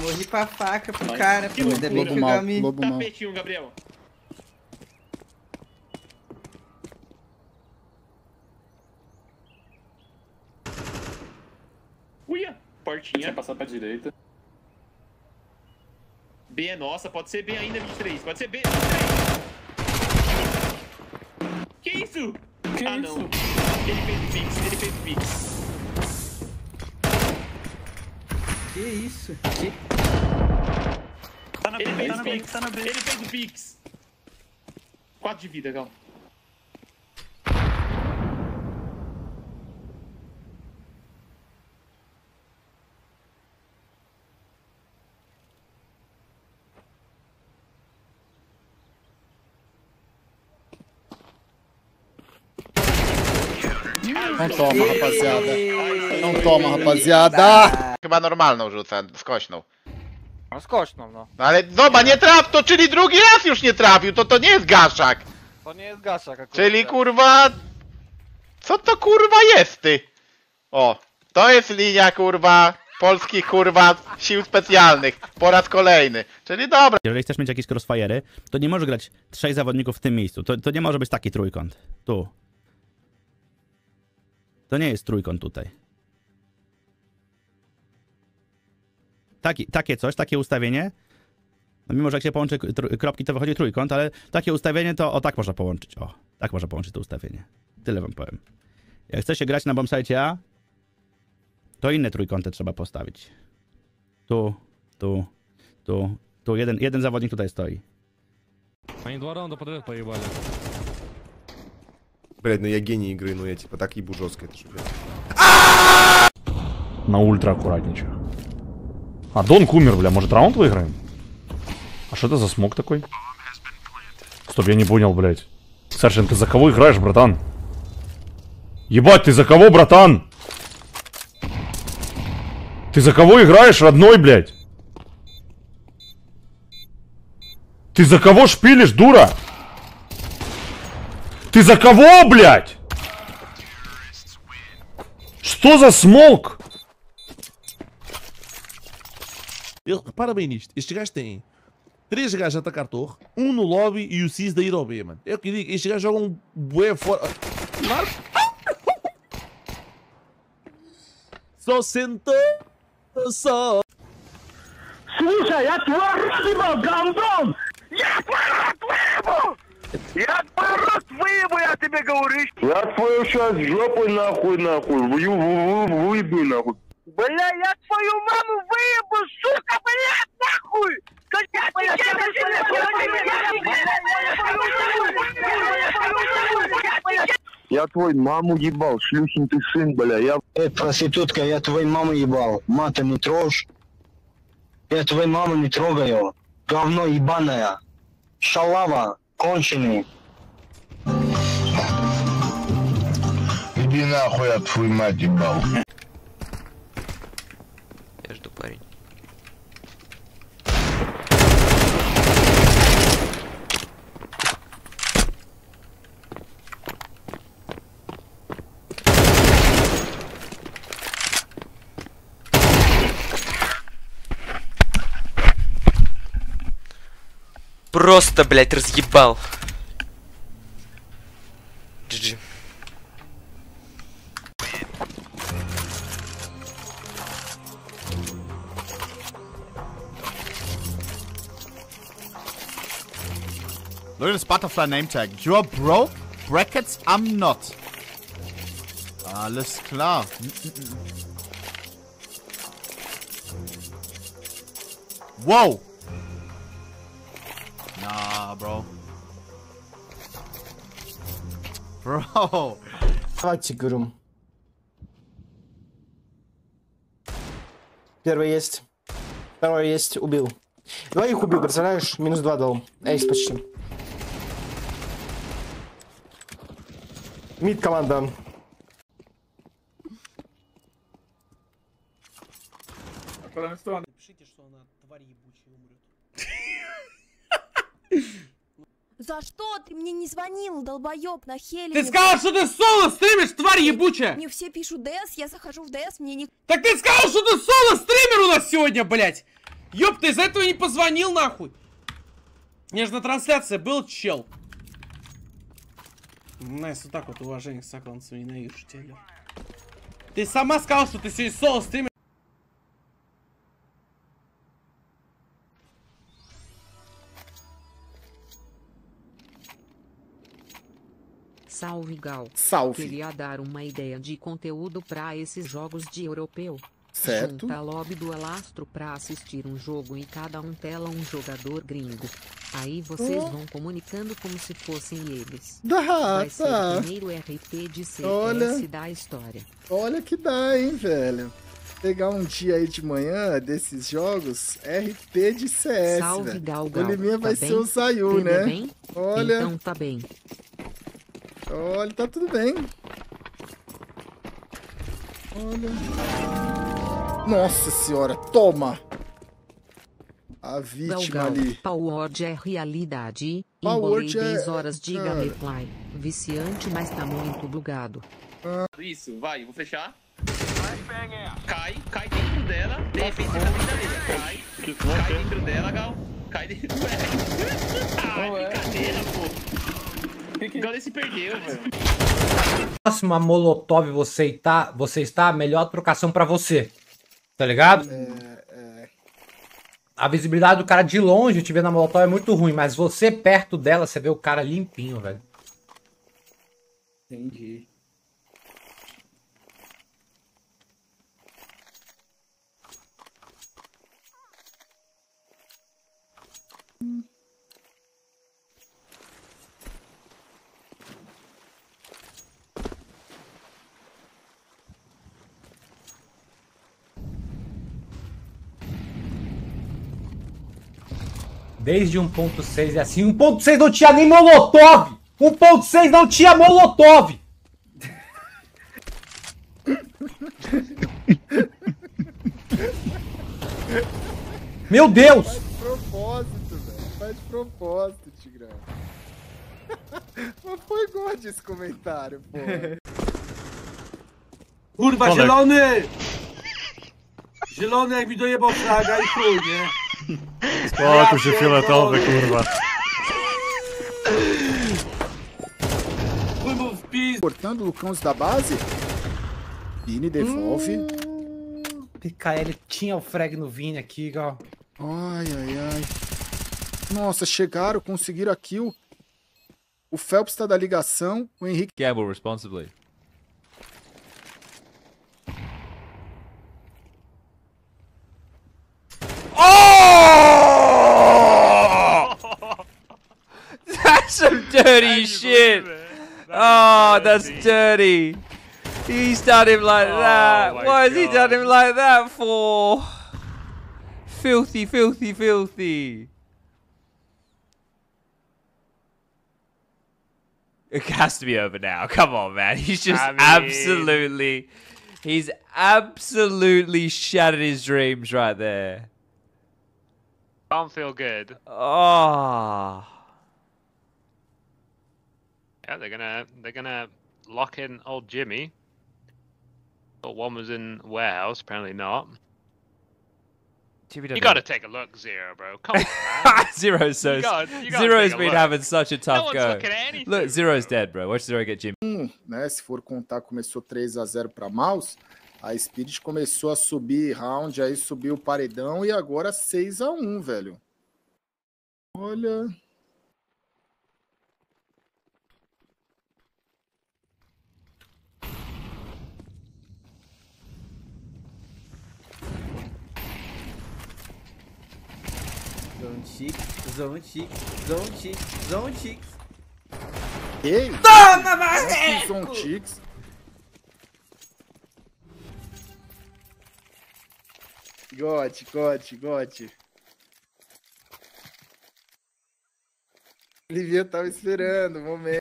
Morri pra faca pro Mas cara, pô. Ainda bem que o mal, Gami... lobo mal. Tapetinho, Gabriel. Uia, portinha. Você passar pra direita. B é nossa, pode ser B ainda, 23. Pode ser B, 23. Que isso? Que ah, isso? não. Ele fez o Pix, ele fez o Pix. Que isso? Que... Tá na Ele B, fez tá o na Pix. tá na B. Ele fez o Pix. 4 de vida, calma. Não toma, rapaziada. Não toma, rapaziada. Chyba normalną rzucę, skośną. No skośną, no. No ale zobacz, nie traf, to czyli drugi raz już nie trafił, to to nie jest gaszak. To nie jest gaszak akurat. Czyli kurwa... Co to kurwa jest ty? O, to jest linia kurwa polskich kurwa sił specjalnych po raz kolejny. Czyli dobra. Jeżeli chcesz mieć jakieś crossfire'y, to nie możesz grać trzech zawodników w tym miejscu. To, to nie może być taki trójkąt. Tu. To nie jest trójkąt tutaj. Taki, takie coś, takie ustawienie. No mimo, że jak się połączy tr- kropki, to wychodzi trójkąt, ale takie ustawienie to o tak można połączyć. O, tak można połączyć to ustawienie. Tyle wam powiem. Jak chce się grać na bombsite A, to inne trójkąty trzeba postawić. Tu, tu, tu, tu. Jeden, jeden zawodnik tutaj stoi. Они два раунда подряд поебали. Блять, ну я гений игры, ну я типа так ебу жестко, это же, блядь. На ультра аккуратничаю. А, Донг умер, бля, может раунд выиграем? А что это за смог такой? Стоп, я не понял, блядь. Сашин, ты за кого играешь, братан? Ебать, ты за кого, братан? Ты за кого играешь, родной, блядь? Ты за кого шпилишь, дура? Ты за кого, блядь? Что за смог? Ele, repara bem nisto. Estes gajos têm três gajos a atacar torre, um no lobby e o Cis da ir ao B, mano. É o que eu digo. Estes gajos jogam bué fora. Claro. Só sentou. Só. Слушай, я твой рот ебал, гандон! Я твой рот выебу! Я твой рот выебу, я тебе говорю! Я твою сейчас жопу нахуй, нахуй, выебу нахуй! Бля, я твою маму Я твой маму ебал, шлюхин ты сын, бля, я... Э, проститутка, я твою маму ебал. Мата не трожь. Я твою маму не трогаю. Говно ебаное. Шалава, конченый. Иди нахуй, я твою мать ебал. Просто, блядь, разъебал. GG. Look at this butterfly name tag. You're broke? Brackets, I'm not. Alles klar. Wow. Nah, bro. Bro. Давайте, говорю. Первый есть. Второй есть, убил. Двоих убил, представляешь? Минус два дал. Эйс почти. Мид команда. Пишите, что она тварь ебучая умрет. За что ты мне не звонил, долбоёб, на хеле? Ты сказал, что ты соло стримишь, тварь ебучая! Мне все пишут ДС, я захожу в ДС, мне не... Так ты сказал, что ты соло стример у нас сегодня, блядь! Ёб, ты из-за этого не позвонил нахуй? Мне же на трансляции был чел. Найс, вот так вот уважение к сокланцам ненавижу тебя. Ты сама сказала, что ты сегодня соло стримишь. Salve Gal. Salve. Queria dar uma ideia de conteúdo pra esses jogos de europeu. Certo. Junta lobby do Alastro pra assistir um jogo e cada um tela um jogador gringo. Aí vocês Oh. vão comunicando como se fossem eles. Dá, Vai ser tá. o primeiro RP de CS Olha. da história. Olha que dá, hein, velho. Pegar um dia aí de manhã desses jogos, RP de CS, Salve velho. Gal Gal. O Liminha vai tá ser bem? o Zayu, né? bem? Olha, Então tá bem. Olha, tá tudo bem. Olha. Nossa senhora, toma! A vítima Gal. ali. Powered é realidade. Powered Embolei 10 é- horas de gameplay. Viciante, mas tá muito bugado. Isso, vai, vou fechar. Cai, cai dentro dela. De repente você tá dentro da. Cai, cai dentro dela, Gal. Cai dentro dela. Ai, brincadeira, Gal se perdeu, velho. próxima Molotov você está, você está, melhor trocação pra você. Tá ligado? A visibilidade do cara de longe, te ver na Molotov é muito ruim, mas você perto dela, você vê o cara limpinho, velho. Entendi. Desde 1.6 é assim. 1.6 não tinha nem Molotov! 1.6 não tinha Molotov! Meu Deus! Faz de propósito, velho. Faz de propósito, Tigrão. Mas foi God esse comentário, pô. Kurwa, zielony! Zielony jak mi dojebał flaga i chuj, nie? O, tu się fioletowy, kurwa. Chuj mu w pis... Cortando o Lucãos da base. Vini devolve. PKL tinha o frag no Vini aqui, igual. Ai, ai, ai. Nossa, chegaram, conseguiram a kill. O Phelps tá da ligação, o Henrique. Gamble responsibly. Dirty shit. Oh, that's dirty. He's done him like oh that. my Why has he done him like that for? Filthy, filthy, filthy. It has to be over now. Come on, man. He's just I mean- absolutely. He's absolutely shattered his dreams right there. Don't feel good. Oh. Yeah, they're gonna they're gonna lock in old Jimmy. But one was in warehouse, apparently not. Jimmy You gotta take a look, Zero, bro. Come on, man. Zero's so. You gotta- you gotta Zero's been look. having such a tough one's go. looking at anything, Look, Zero's dead, bro. Watch Zero get Jimmy. Um, né? Se for contar, começou 3 a 0 para Mouse. A Spirit começou a subir round, aí subiu o paredão e agora 6 a 1 velho. Olha. Zone chique, zone chique, zone chique, zone chique. Ei! Toma, Marcos! São Chicks. Gote, gote, gote. Livia tava esperando o momento.